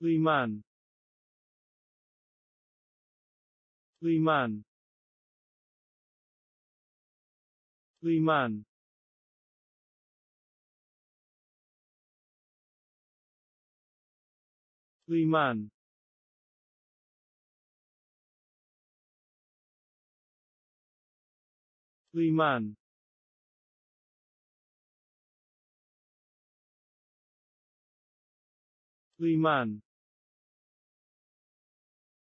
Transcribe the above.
Liman. Liman. Liman. Liman. Liman. Liman.